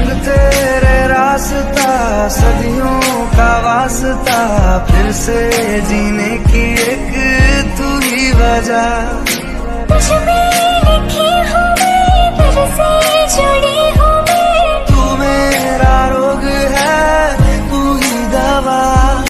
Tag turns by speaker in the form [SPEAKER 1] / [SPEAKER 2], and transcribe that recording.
[SPEAKER 1] संग तेरे रास्ता सदियों का वास्ता फिर से जीने की एक तू ही वजह।